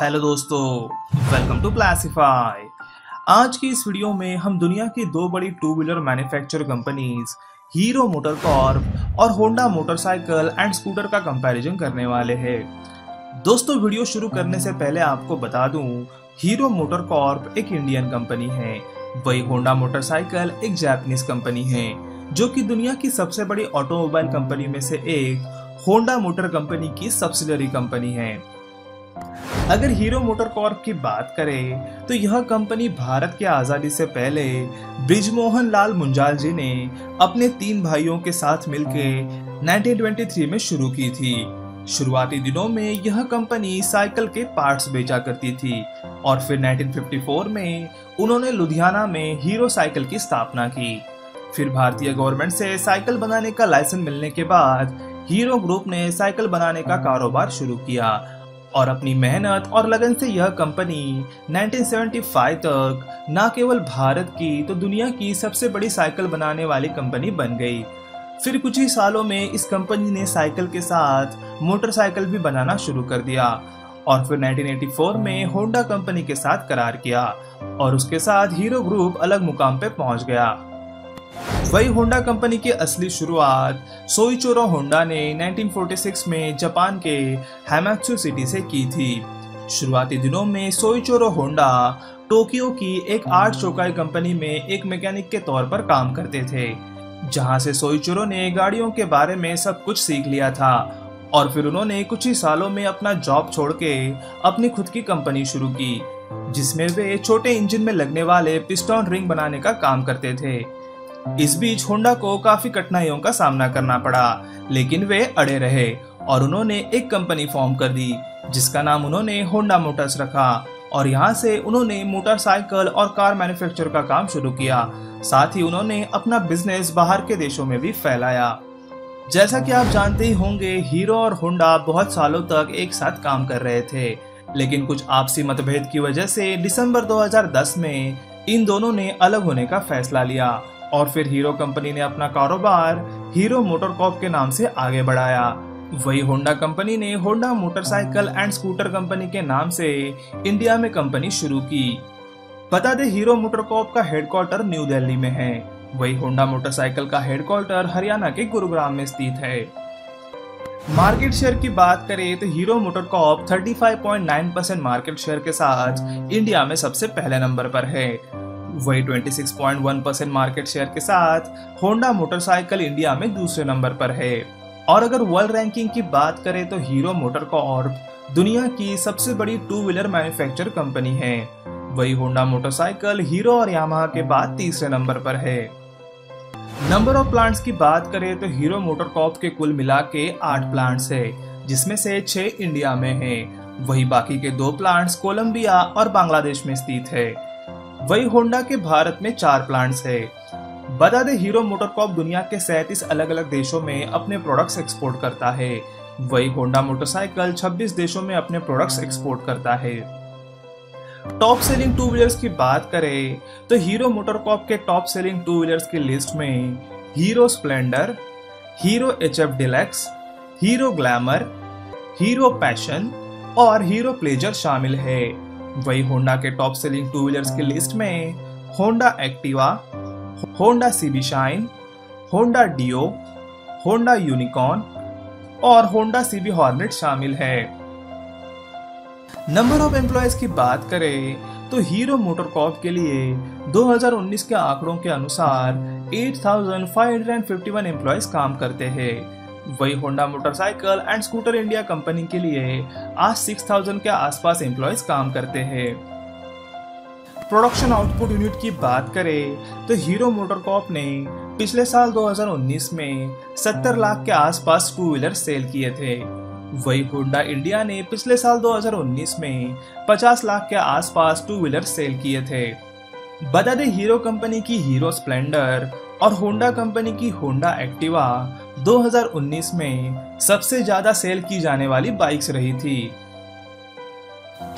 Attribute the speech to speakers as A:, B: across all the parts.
A: Hello दोस्तों welcome to classify आज की इस वीडियो में हम दुनिया की दो बड़ी two wheeler manufacture companies Hero MotoCorp और होंडा मोटरसाइकिल एंड स्कूटर का कंपैरिजन करने वाले हैं। दोस्तों वीडियो शुरू करने से पहले आपको बता दूँ हीरो मोटर कॉर्प एक इंडियन कंपनी है। वही होंडा मोटरसाइकिल एक जापानीज कंपनी है। जो कि दुनिया की सबसे बड़ी ऑटोमोबाइल कंपनी में से एक होंडा मोटर कंपनी की सब्सिडरी कंपनी है। अगर हीरो मोटर कॉर्प की बात करें तो यह कंपनी भारत के आज़ादी से पहले ब्रिजमोहन लाल मुंजाल जी ने अपने तीन भाइयों के साथ मिलकर 1923 में शुरू की थी। शुरुआती दिनों में यह कंपनी साइकिल के पार्ट्स बेचा करती थी और फिर 1954 में उन्होंने लुधियाना में हीरो साइकिल की स्थापना की। फिर भारतीय गवर्नमेंट से साइकिल बनाने का लाइसेंस मिलने के बाद हीरो ग्रुप ने साइकिल बनाने का कारोबार शुरू किया और अपनी मेहनत और लगन से यह कंपनी 1975 तक न केवल भारत की तो दुनिया की सबसे बड़ी साइकिल बनाने वाली कंपनी बन गई। फिर कुछ ही सालों में इस कंपनी ने साइकिल के साथ मोटरसाइकिल भी बनाना शुरू कर दिया और फिर 1984 में होंडा कंपनी के साथ करार किया और उसके साथ हीरो ग्रुप अलग मुकाम पे पहुँच गया। वही होंडा कंपनी की असली शुरुआत सोइचोरो होंडा ने 1946 में जापान के हैमैक्सू सिटी से की थी। शुरुआती दिनों में सोइचोरो होंडा टोक्यो की एक आर्ट चौकाई कंपनी में एक मैकेनिक के तौर पर काम करते थे, जहाँ से सोइचोरो ने गाड़ियों के बारे में सब कुछ सीख लिया था और फिर उन्होंने कुछ ही सालों में अपना जॉब छोड़ के अपनी खुद की कंपनी शुरू की, जिसमें वे छोटे इंजन में लगने वाले पिस्टन रिंग बनाने का काम करते थे। इस बीच होंडा को काफ़ी कठिनाइयों का सामना करना पड़ा, लेकिन वे अड़े रहे और उन्होंने एक कंपनी फॉर्म कर दी, जिसका नाम उन्होंने होंडा मोटर्स रखा और यहाँ से उन्होंने मोटरसाइकिल और कार मैन्युफैक्चर का काम शुरू किया। साथ ही उन्होंने अपना बिज़नेस बाहर के देशों में भी फैलाया। जैसा कि आप जानते ही होंगे, हीरो और होंडा बहुत सालों तक एक साथ काम कर रहे थे, लेकिन कुछ आपसी मतभेद की वजह से दिसंबर 2010 में इन दोनों ने अलग होने का फैसला लिया। और फिर हीरो कंपनी ने अपना कारोबार हीरो मोटरकॉप के नाम से आगे बढ़ाया। वही होंडा कंपनी ने Honda motorcycle and scooter company के नाम से इंडिया में कंपनी शुरू की। बता दे, हीरो मोटरकॉप का हेडक्वार्टर न्यू दिल्ली में है। वही होंडा मोटरसाइकिल का हेडक्वार्टर हरियाणा के गुरुग्राम में स्थित है। मार्केट शेयर की बात करें तो Hero MotoCorp 35.9 percent market share के साथ इंडिया में सबसे पहले नंबर पर है। वही 26.1 परसेंट मार्केट शेयर के साथ होंडा मोटरसाइकिल इंडिया में दूसरे नंबर पर है। और अगर वर्ल्ड रैंकिंग की बात करें तो हीरो मोटर कॉर्प दुनिया की सबसे बड़ी टू व्हीलर मैन्युफैक्चर कंपनी है। वही होंडा मोटरसाइकिल हीरो और यामाहा के बाद तीसरे नंबर पर है। नंबर ऑफ़ प्लांट्स की बात करें तो हीरो मोटर कॉप के कुल मिला के आठ प्लांट्स है, जिसमें से छह इंडिया में है। वही बाकी के दो प्लांट्स कोलंबिया और बांग्लादेश में स्थित है। वही होंडा के भारत में चार प्लांट्स है। बता दें हीरो मोटरकॉप दुनिया के सैतीस अलग अलग देशों में अपने प्रोडक्ट्स एक्सपोर्ट करता है। वही होंडा मोटरसाइकिल 26 देशों में अपने प्रोडक्ट्स एक्सपोर्ट करता है। टॉप सेलिंग टू व्हीलर्स की बात करें तो हीरो मोटरकॉप के टॉप सेलिंग टू व्हीलर्स की लिस्ट में Hero Splendor Hero H F Deluxe Hero Glamour Hero Passion और हीरो प्लेजर शामिल है। वही होंडा के टॉप सेलिंग टू व्हीलर्स की लिस्ट में Honda Activa Honda CB Shine Honda Dio Honda Unicorn और होंडा सीबी हॉर्नेट शामिल है। नंबर ऑफ़ एम्प्लॉयज़ की बात करें तो हीरो मोटर मोटरकॉप के लिए 2019 के आंकड़ों के अनुसार 8,551 एम्प्लॉयज़ काम करते हैं। वही Honda motorcycle and scooter India company के लिए आज 6000 के आसपास एम्प्लॉयज़ काम करते हैं। प्रोडक्शन आउटपुट यूनिट की बात करें तो हीरो मोटरकॉप ने पिछले साल 2019 में 70 लाख के आसपास टू व्हीलर सेल किए थे। वही होंडा इंडिया ने पिछले साल 2019 में 50 लाख के आसपास टू व्हीलर सेल किए थे। बता दें हीरो कंपनी की हीरो स्प्लेंडर और होंडा कंपनी की होंडा एक्टिवा 2019 में सबसे ज़्यादा सेल की जाने वाली बाइक्स रही थी।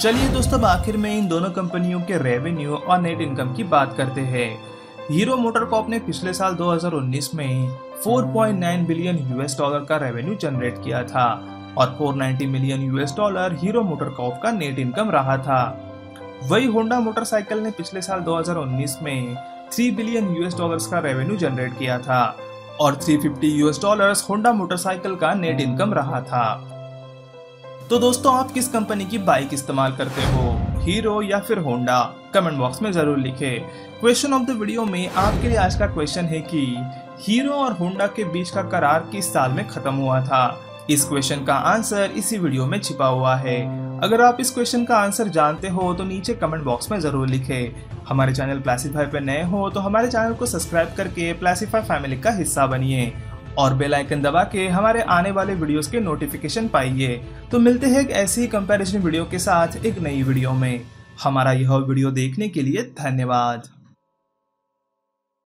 A: चलिए दोस्तों आखिर में इन दोनों कंपनियों के रेवेन्यू और नेट इनकम की बात करते हैं। हीरो मोटर कॉप ने पिछले साल 2019 में 4.9 बिलियन यूएस डॉलर का रेवेन्यू जनरेट किया था और 490 million US dollar Hero MotoCorp का नेट इनकम रहा था। वही होंडा मोटरसाइकिल ने पिछले साल 2019 में 3 बिलियन यूएस डॉलर्स का रेवेन्यू जनरेट किया था। और 350 यूएस डॉलर्स होंडा मोटरसाइकिल का नेट इनकम रहा था। तो दोस्तों, आप किस कंपनी की बाइक इस्तेमाल करते हो? हीरो या फिर होंडा कमेंट बॉक्स में ज़रूर लिखे। क्वेश्चन ऑफ़ द वीडियो में आपके लिए आज का क्वेश्चन है कि हीरो और होंडा के बीच का करार किस साल में खत्म हुआ था? इस क्वेश्चन का आंसर इसी वीडियो में छिपा हुआ है। अगर आप इस क्वेश्चन का आंसर जानते हो तो नीचे कमेंट बॉक्स में ज़रूर लिखे। हमारे चैनल प्लासीफाई पे नए हो तो हमारे चैनल को सब्सक्राइब करके प्लासीफाई फैमिली का हिस्सा बनिए। और बेल आइकन दबा के हमारे आने वाले वीडियोस के नोटिफिकेशन पाइए। तो मिलते हैं एक ऐसी ही कंपैरिजन वीडियो के साथ एक नई वीडियो में। हमारा यह वीडियो देखने के लिए धन्यवाद।